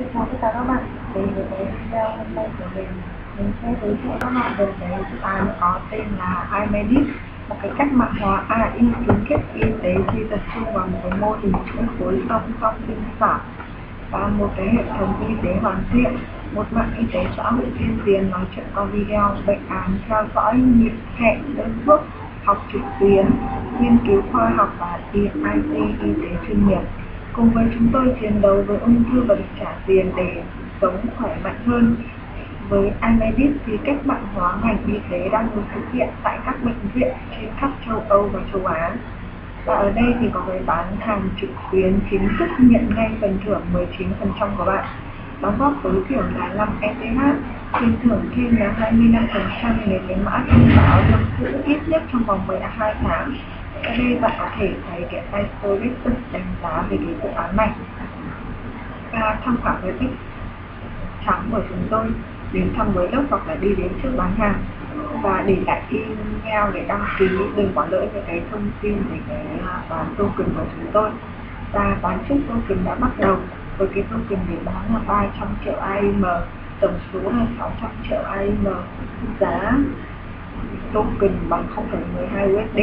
Xin chào tất cả các bạn. Đến với cái video hôm nay của mình Mình sẽ giới thiệu các bạn về cái dự án có tên là iMedic Một cái cách mạng hóa AI kiến kết y tế khi tập trung vào một cái mô hình chuỗi khối song song sinh sản và một cái hệ thống y tế hoàn thiện. Một mạng y tế xã hội tiên tiến nói chuyện qua video, bệnh án, theo dõi, nhịp hẹn, đơn thuốc, học trực tuyến, nghiên cứu khoa học và IT y tế chuyên nghiệp cùng với chúng tôi chiến đấu với ung thư và được trả tiền để sống khỏe mạnh hơn, với Amedis thì cách mạng hóa ngành y tế đang được thực hiện tại các bệnh viện trên khắp châu Âu và châu Á. Và ở đây thì có người bán hàng trực tuyến chính thức nhận ngay phần thưởng 19% của bạn. Đóng góp tối thiểu là 5 ETH, tiền thưởng thêm là 25% nếu cái mã thông báo được giữ ít nhất trong vòng 12 tháng ở đây bạn có thể thấy cái iStories đánh giá về cái dự án này và tham khảo cái tích trắng của chúng tôi đến thăm với lớp hoặc là đi đến trước bán hàng và để lại email để đăng ký đừng bỏ lỡ những cái thông tin về cái à, bán token của chúng tôi. Và bán trước token đã bắt đầu với cái token để bán là 300 triệu AIM tổng số là 600 triệu AIM giá token bằng 0,12 USD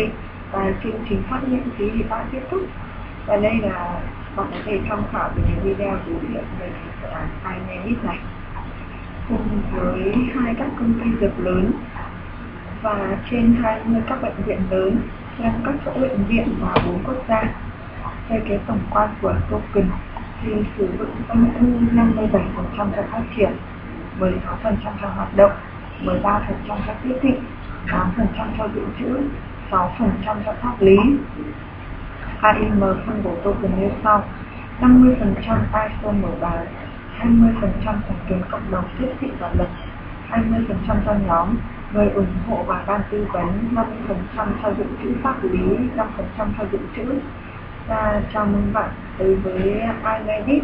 Ờ, và chương trình phát miễn phí thì đã kết thúc và đây là bạn có thể tham khảo về những video giới thiệu về dự án iMedit này. Cùng với hai các công ty dược lớn và trên 20 các bệnh viện lớn trên các chỗ bệnh viện và bốn quốc gia về cái tổng quan của token thì sử dụng âm thu 57% cho phát triển 16% cho hoạt động 13% cho quyết định 8% cho dự trữ 6% cho pháp lý. AIM phân bổ token như sau. 50% ISO mở bài, 20% thành kiến cộng đồng thiết thị và lực 20% cho nhóm người ủng hộ và ban tư vấn 50% cho dự trữ pháp lý 5% cho dự trữ. Và chào mừng bạn tới với iMedit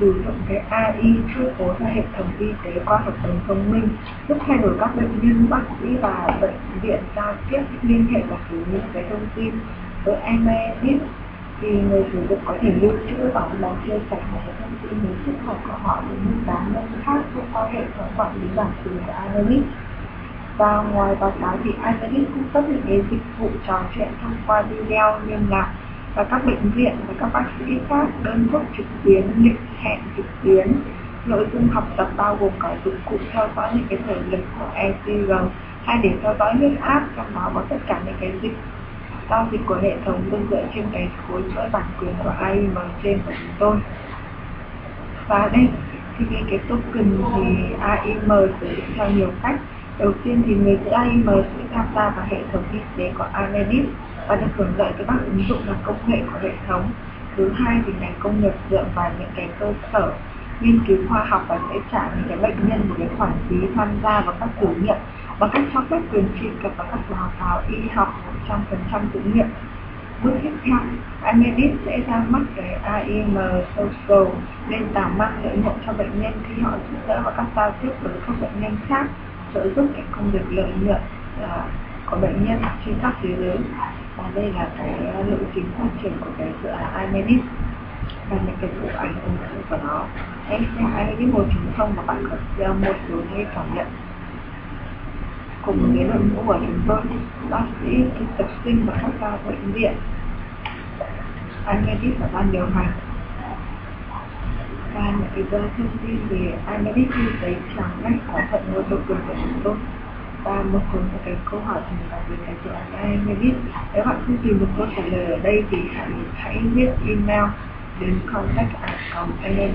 sử dụng cái AI chưa cố cho hệ thống y tế qua hợp đồng thông minh giúp thay đổi các bệnh nhân, bác sĩ và bệnh viện giao tiếp liên hệ và sử dụng cái thông tin với iMedit thì người sử dụng có thể lưu trữ và là chia sẻ một cái thông tin về sức khỏe của họ với những cá nhân khác thông qua hệ thống quản lý bản quyền của analytics và ngoài báo cáo thì iMedit cung cấp những cái dịch vụ trò chuyện thông qua video liên lạc và các bệnh viện và các bác sĩ khác đơn thuốc trực tuyến lịch hẹn trực tuyến. Nội dung học tập bao gồm cả dụng cụ theo dõi những cái thể lực của ECG hay để theo dõi huyết áp trong đó có tất cả những cái dịch giao dịch của hệ thống đơn dựa trên cái khối chuỗi bản quyền của AIM trên của chúng tôi. Và đây thì cái, cái token thì AIM sử dụng theo nhiều cách. Đầu tiên thì người giữ AIM sẽ tham gia vào hệ thống y tế của Amedis và được hưởng lợi từ các ứng dụng và công nghệ của hệ thống. Thứ hai thì ngành công nghiệp dựa vào những cái cơ sở nghiên cứu khoa học và sẽ trả những cái bệnh nhân một cái khoản phí tham gia vào các thử nghiệm bằng cách cho phép quyền truy cập vào các báo cáo y học 100% thử nghiệm. Bước tiếp theo, amedis sẽ ra mắt cái AIM Social nền tảng mang lợi nhuận cho bệnh nhân khi họ giúp đỡ vào các giao tiếp với các bệnh nhân khác, trợ giúp cái công việc lợi nhuận à, có bệnh nhân trên các thế giới. Và đây là cái lộ trình phát triển của cái dự án Imedis và những cái vụ ảnh ứng dụng của nó. Em xem iMedit một chúng không và bạn có một số hay cảm nhận cùng với đội ngũ của chúng tôi, bác sĩ thực tập sinh và các ca bệnh viện. Imedis và ban điều hành. Và những cái thông tin về Imedis như thấy chẳng cách có thận mua độc của chúng tôi và một số cái câu hỏi thì mình về cái dự án biết. Nếu bạn không tìm được câu trả lời ở đây thì hãy hãy viết email đến contact com. Để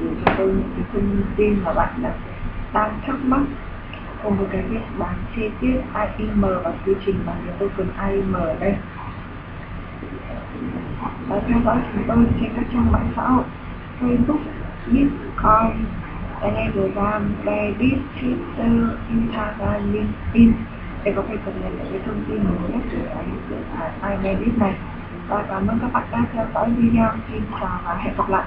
gửi cho tôi những cái thông tin mà bạn đã đang thắc mắc. Cùng với cái việc bán chi tiết AIM và quy trình bằng cái token AIM ở đây. Và theo dõi chúng tôi trên các trang mạng xã hội. Facebook, Bitcoin, Telegram, Reddit, Twitter, Instagram, LinkedIn để có thể cập nhật những cái thông tin mới nhất về cái dự án iMedit này? Và cảm ơn các bạn đã theo dõi video. Xin chào và hẹn gặp lại.